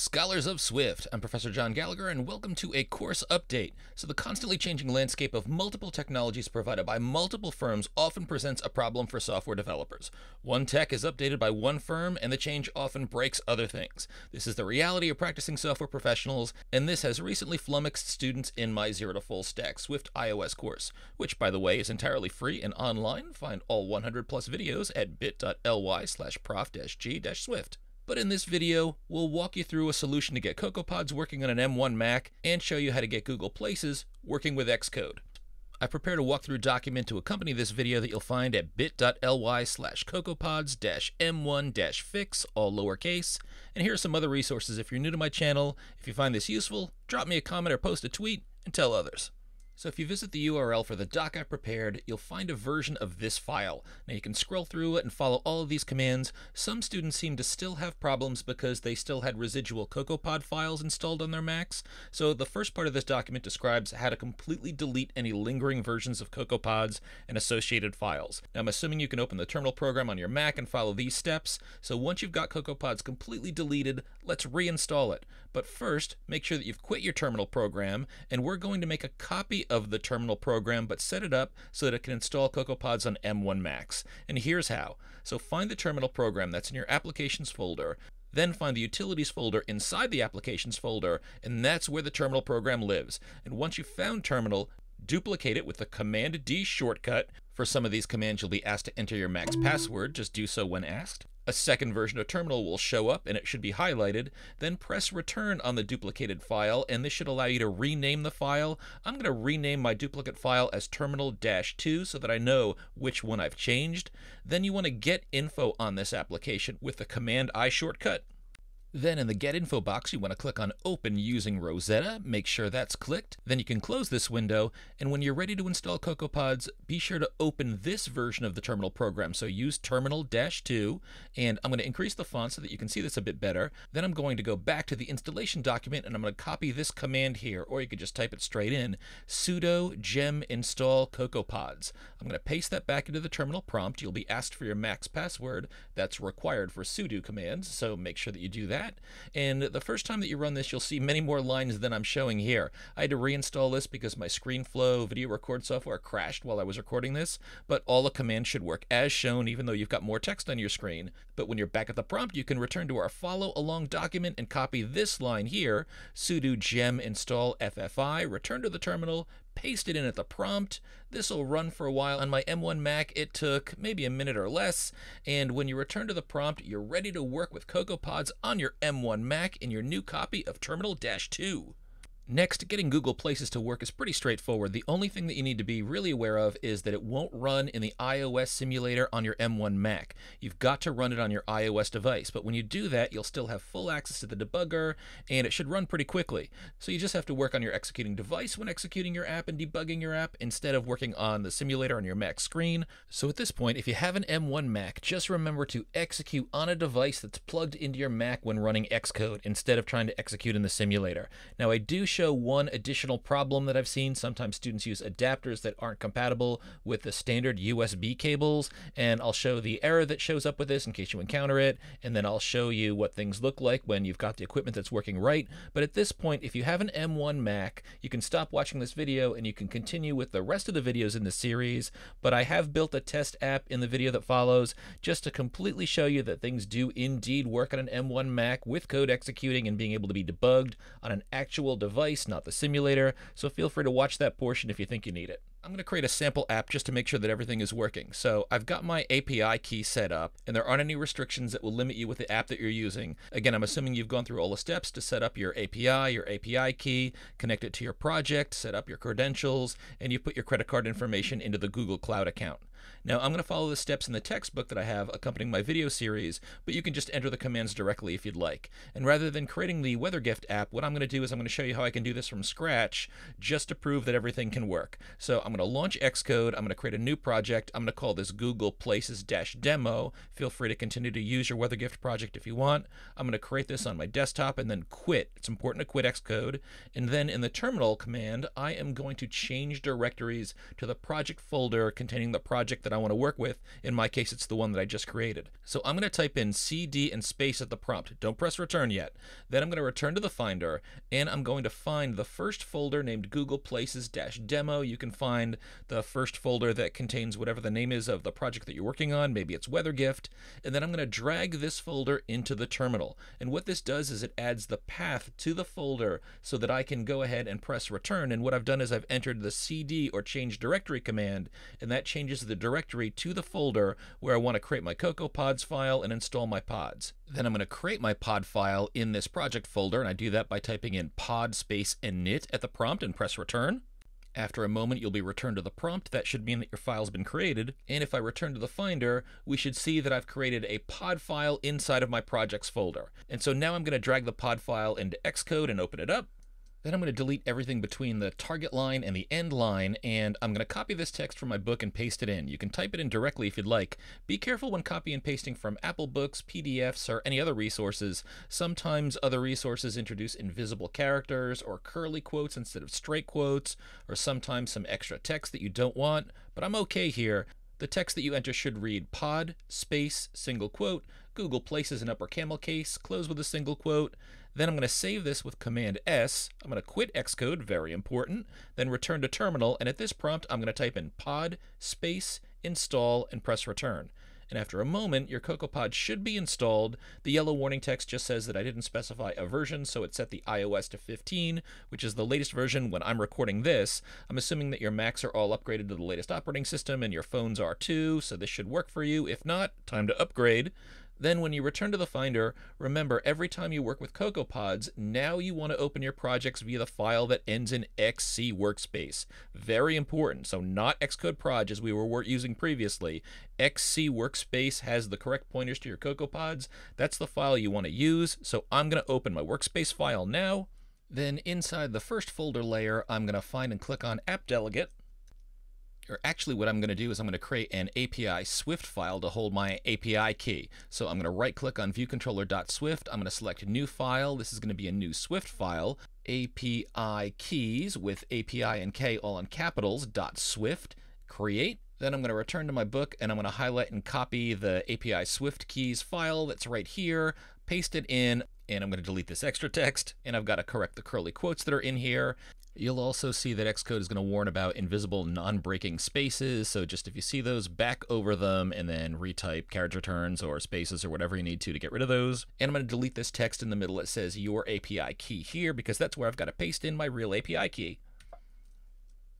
Scholars of Swift, I'm Professor John Gallaugher, and welcome to a course update. So, the constantly changing landscape of multiple technologies provided by multiple firms often presents a problem for software developers. One tech is updated by one firm, and the change often breaks other things. This is the reality of practicing software professionals, and this has recently flummoxed students in my Zero to Full Stack Swift iOS course, which, by the way, is entirely free and online. Find all 100 plus videos at bit.ly slash prof-g-swift. But in this video, we'll walk you through a solution to get CocoaPods working on an M1 Mac and show you how to get Google Places working with Xcode. I prepared a walkthrough document to accompany this video that you'll find at bit.ly slash cocoapods-m1-fix, all lowercase. And here are some other resources if you're new to my channel. If you find this useful, drop me a comment or post a tweet and tell others. So if you visit the URL for the doc I prepared, you'll find a version of this file. Now you can scroll through it and follow all of these commands. Some students seem to still have problems because they still had residual CocoaPod files installed on their Macs. So the first part of this document describes how to completely delete any lingering versions of CocoaPods and associated files. Now I'm assuming you can open the terminal program on your Mac and follow these steps. So once you've got CocoaPods completely deleted, let's reinstall it. But first, make sure that you've quit your terminal program, and we're going to make a copy of the terminal program, but set it up so that it can install CocoaPods on M1 Macs. And here's how. So find the terminal program that's in your Applications folder, then find the Utilities folder inside the Applications folder, and that's where the terminal program lives. And once you've found terminal, duplicate it with the Command D shortcut. For some of these commands, you'll be asked to enter your Mac's password. Just do so when asked. A second version of terminal will show up and it should be highlighted. Then press return on the duplicated file and this should allow you to rename the file. I'm going to rename my duplicate file as terminal-2 so that I know which one I've changed. Then you want to get info on this application with the Command I shortcut. Then in the Get Info box, you want to click on Open using Rosetta. Make sure that's clicked. Then you can close this window, and when you're ready to install CocoaPods, be sure to open this version of the terminal program. So use Terminal-2, and I'm going to increase the font so that you can see this a bit better. Then I'm going to go back to the installation document, and I'm going to copy this command here, or you could just type it straight in, sudo gem install CocoaPods. I'm going to paste that back into the terminal prompt. You'll be asked for your Mac's password. That's required for sudo commands, so make sure that you do that that. And the first time that you run this, you'll see many more lines than I'm showing here. I had to reinstall this because my ScreenFlow video record software crashed while I was recording this, but all the commands should work as shown, even though you've got more text on your screen. But when you're back at the prompt, you can return to our follow along document and copy this line here, sudo gem install FFI, return to the terminal, paste it in at the prompt. This will run for a while. On my M1 Mac, it took maybe a minute or less. And when you return to the prompt, you're ready to work with CocoaPods on your M1 Mac in your new copy of Terminal-2. Next, getting Google Places to work is pretty straightforward. The only thing that you need to be really aware of is that it won't run in the iOS simulator on your M1 Mac. You've got to run it on your iOS device, but when you do that, you'll still have full access to the debugger, and it should run pretty quickly. So you just have to work on your executing device when executing your app and debugging your app instead of working on the simulator on your Mac screen. So at this point, if you have an M1 Mac, just remember to execute on a device that's plugged into your Mac when running Xcode instead of trying to execute in the simulator. Now I do show one additional problem that I've seen. Sometimes students use adapters that aren't compatible with the standard USB cables, and I'll show the error that shows up with this in case you encounter it, and then I'll show you what things look like when you've got the equipment that's working right. But at this point, if you have an M1 Mac, you can stop watching this video and you can continue with the rest of the videos in the series, but I have built a test app in the video that follows just to completely show you that things do indeed work on an M1 Mac with code executing and being able to be debugged on an actual device device, not the simulator, so feel free to watch that portion if you think you need it. I'm going to create a sample app just to make sure that everything is working. So I've got my API key set up, and there aren't any restrictions that will limit you with the app that you're using. Again, I'm assuming you've gone through all the steps to set up your API, your API key, connect it to your project, set up your credentials, and you put your credit card information into the Google Cloud account. Now, I'm going to follow the steps in the textbook that I have accompanying my video series, but you can just enter the commands directly if you'd like. And rather than creating the WeatherGift app, what I'm going to do is I'm going to show you how I can do this from scratch just to prove that everything can work. So I'm going to launch Xcode. I'm going to create a new project. I'm going to call this Google Places Demo. Feel free to continue to use your WeatherGift project if you want. I'm going to create this on my desktop and then quit. It's important to quit Xcode. And then in the terminal command, I am going to change directories to the project folder containing the project that I want to work with. In my case, it's the one that I just created. So I'm going to type in CD and space at the prompt. Don't press return yet. Then I'm going to return to the Finder and I'm going to find the first folder named Google Places Demo. You can find the first folder that contains whatever the name is of the project that you're working on. Maybe it's WeatherGift. And then I'm going to drag this folder into the terminal. And what this does is it adds the path to the folder so that I can go ahead and press return. And what I've done is I've entered the CD or change directory command, and that changes the directory to the folder where I want to create my CocoaPods file and install my pods. Then I'm going to create my pod file in this project folder, and I do that by typing in pod space init at the prompt and press return. After a moment, you'll be returned to the prompt. That should mean that your file's been created. And if I return to the Finder, we should see that I've created a pod file inside of my projects folder. And so now I'm going to drag the pod file into Xcode and open it up. Then I'm going to delete everything between the target line and the end line, and I'm going to copy this text from my book and paste it in. You can type it in directly if you'd like. Be careful when copy and pasting from Apple Books, PDFs, or any other resources. Sometimes other resources introduce invisible characters or curly quotes instead of straight quotes, or sometimes some extra text that you don't want, but I'm okay here. The text that you enter should read pod, space, single quote, Google Places in upper camel case, close with a single quote. Then I'm going to save this with Command S. I'm going to quit Xcode, very important. Then return to terminal, and at this prompt, I'm going to type in pod, space, install, and press return. And after a moment, your CocoaPod should be installed. The yellow warning text just says that I didn't specify a version, so it set the iOS to 15, which is the latest version when I'm recording this. I'm assuming that your Macs are all upgraded to the latest operating system and your phones are too, so this should work for you. If not, time to upgrade. Then when you return to the Finder, remember every time you work with CocoaPods, now you want to open your projects via the file that ends in XC Workspace. Very important. So not Xcode Proj as we were using previously. XC Workspace has the correct pointers to your CocoaPods. That's the file you want to use. So I'm going to open my Workspace file now. Then inside the first folder layer, I'm going to find and click on App Delegate or actually what I'm going to do is I'm going to create an API Swift file to hold my API key. So I'm going to right click on viewcontroller.swift. I'm going to select new file. This is going to be a new Swift file. API keys with API and K all in capitals dot Swift. Create. Then I'm going to return to my book and I'm going to highlight and copy the API Swift keys file that's right here, paste it in, and I'm going to delete this extra text, and I've got to correct the curly quotes that are in here. You'll also see that Xcode is going to warn about invisible non-breaking spaces, so just if you see those, back over them and then retype carriage returns or spaces or whatever you need to to get rid of those. And I'm going to delete this text in the middle that says your API key here because that's where I've got to paste in my real API key.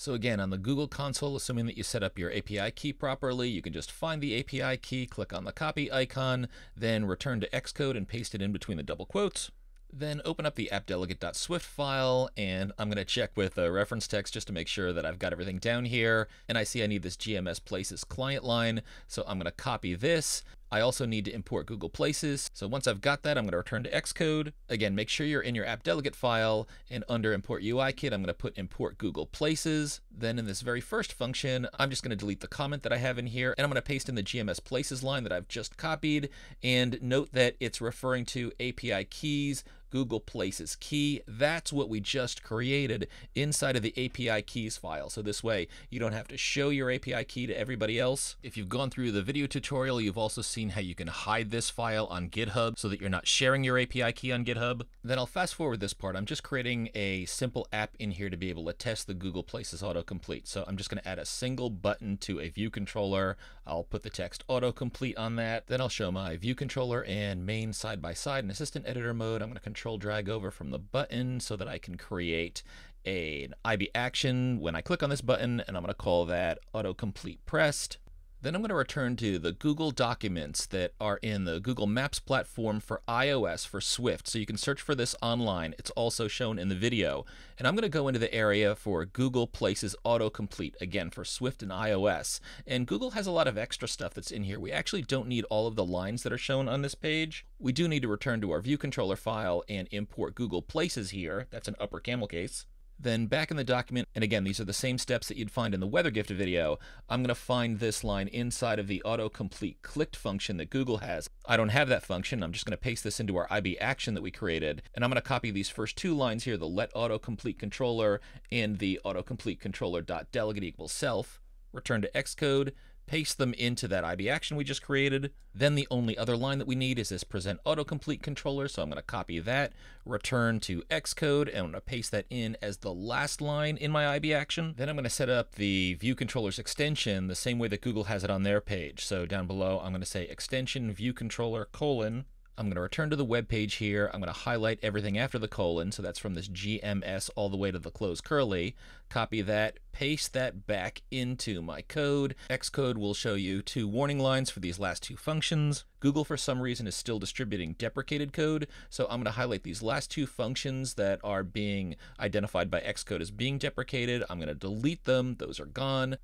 So again, on the Google console, assuming that you set up your API key properly, you can just find the API key, click on the copy icon, then return to Xcode and paste it in between the double quotes. Then open up the appdelegate.swift file, and I'm going to check with a reference text just to make sure that I've got everything down here. And I see I need this GMS Places client line, so I'm going to copy this. I also need to import Google Places. So once I've got that, I'm going to return to Xcode. Again, make sure you're in your app delegate file, and under import UI kit, I'm going to put import Google Places. Then in this very first function, I'm just going to delete the comment that I have in here, and I'm going to paste in the GMS Places line that I've just copied. And note that it's referring to API keys Google Places key. That's what we just created inside of the API keys file. So this way you don't have to show your API key to everybody else. If you've gone through the video tutorial, you've also seen how you can hide this file on GitHub so that you're not sharing your API key on GitHub. Then I'll fast forward this part. I'm just creating a simple app in here to be able to test the Google Places autocomplete. So I'm just going to add a single button to a view controller. I'll put the text autocomplete on that. Then I'll show my view controller and main side by side in assistant editor mode. I'm going to control drag over from the button so that I can create a, an IB action when I click on this button, and I'm going to call that autocomplete pressed. Then I'm going to return to the Google documents that are in the Google Maps platform for iOS for Swift. So you can search for this online. It's also shown in the video. And I'm going to go into the area for Google Places Autocomplete, again, for Swift and iOS. And Google has a lot of extra stuff that's in here. We actually don't need all of the lines that are shown on this page. We do need to return to our view controller file and import Google Places here. That's an upper camel case. Then back in the document, and again, these are the same steps that you'd find in the weather gift video, I'm going to find this line inside of the autocomplete clicked function that Google has. I don't have that function. I'm just going to paste this into our IB action that we created, and I'm going to copy these first two lines here, the let autocomplete controller and the autocomplete controller dot delegate equals self, return to Xcode, paste them into that IB action we just created. Then the only other line that we need is this present autocomplete controller. So I'm going to copy that, return to Xcode, and I'm going to paste that in as the last line in my IB action. Then I'm going to set up the view controller's extension the same way that Google has it on their page. So down below, I'm going to say extension view controller colon I'm going to return to the web page here. I'm going to highlight everything after the colon. So that's from this GMS all the way to the close curly. Copy that, paste that back into my code. Xcode will show you two warning lines for these last two functions. Google, for some reason, is still distributing deprecated code. So I'm going to highlight these last two functions that are being identified by Xcode as being deprecated. I'm going to delete them. Those are gone.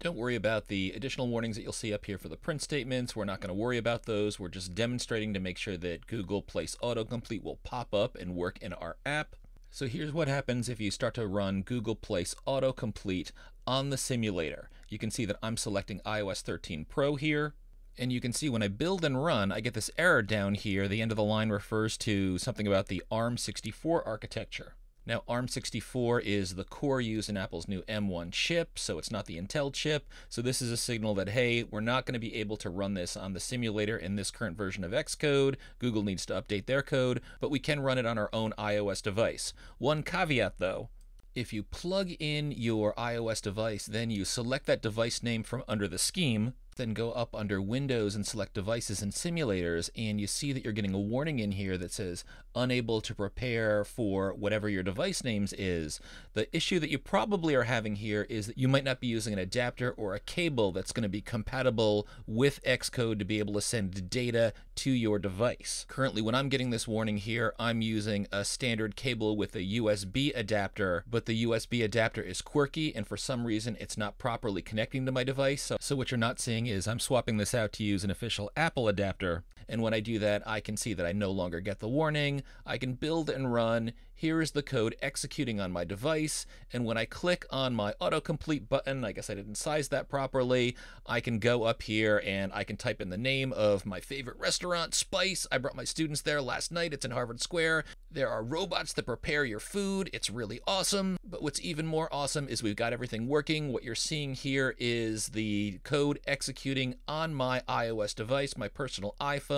Don't worry about the additional warnings that you'll see up here for the print statements. We're not going to worry about those. We're just demonstrating to make sure that Google Place Autocomplete will pop up and work in our app. So here's what happens if you start to run Google Place Autocomplete on the simulator. You can see that I'm selecting iOS 13 Pro here. And you can see when I build and run, I get this error down here. The end of the line refers to something about the ARM64 architecture. Now, ARM64 is the core used in Apple's new M1 chip, so it's not the Intel chip. So this is a signal that, hey, we're not going to be able to run this on the simulator in this current version of Xcode. Google needs to update their code, but we can run it on our own iOS device. One caveat, though, if you plug in your iOS device, then you select that device name from under the scheme, then go up under Windows and select Devices and Simulators, and you see that you're getting a warning in here that says unable to prepare for whatever your device names is. The issue that you probably are having here is that you might not be using an adapter or a cable that's going to be compatible with Xcode to be able to send data to your device. Currently, when I'm getting this warning here, I'm using a standard cable with a USB adapter, but the USB adapter is quirky, and for some reason, it's not properly connecting to my device. So, so what you're not seeing is I'm swapping this out to use an official Apple adapter. And when I do that, I can see that I no longer get the warning. I can build and run. Here is the code executing on my device. And when I click on my autocomplete button, I guess I didn't size that properly, I can go up here and I can type in the name of my favorite restaurant, Spyce. I brought my students there last night. It's in Harvard Square. There are robots that prepare your food. It's really awesome. But what's even more awesome is we've got everything working. What you're seeing here is the code executing on my iOS device, my personal iPhone.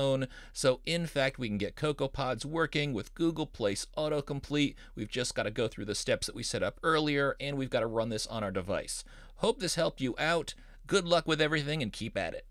So in fact, we can get CocoaPods working with Google Place autocomplete. We've just got to go through the steps that we set up earlier, and we've got to run this on our device. Hope this helped you out. Good luck with everything and keep at it.